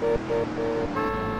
Thank you.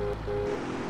Thank you.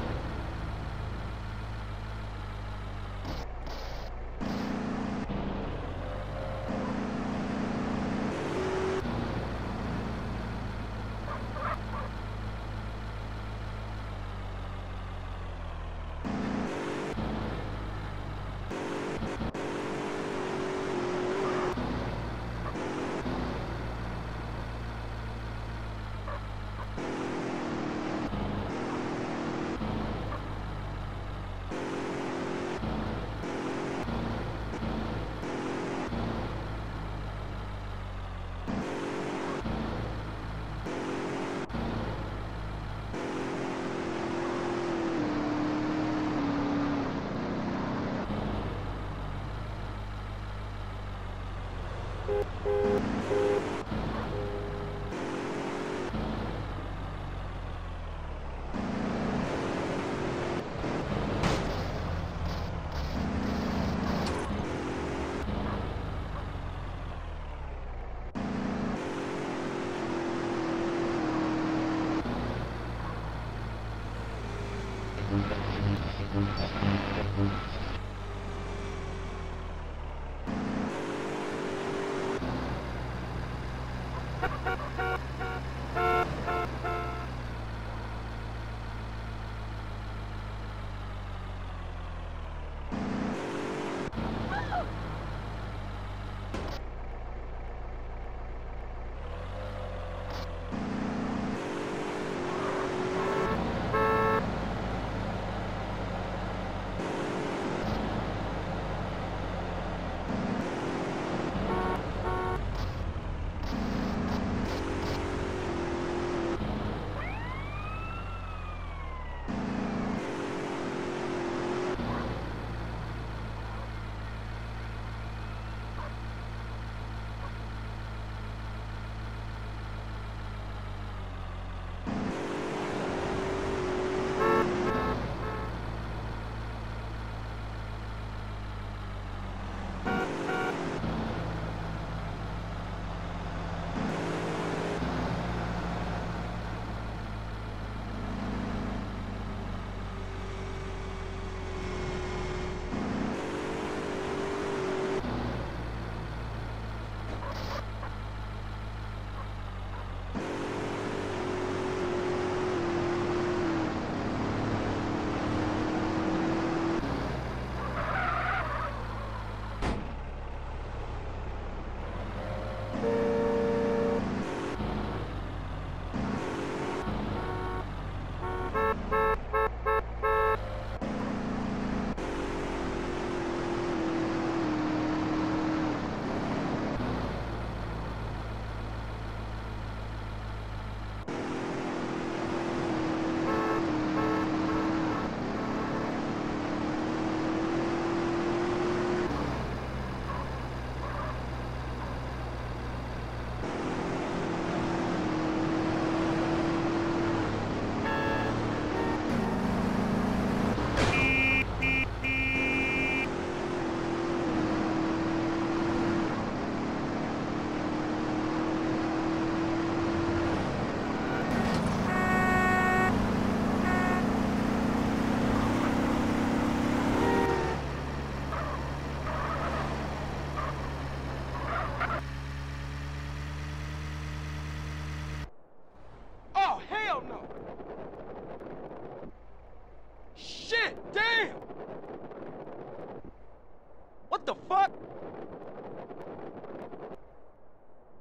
What the fuck?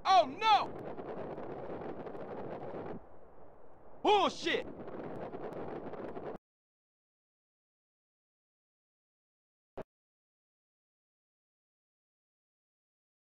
Oh no! Bullshit!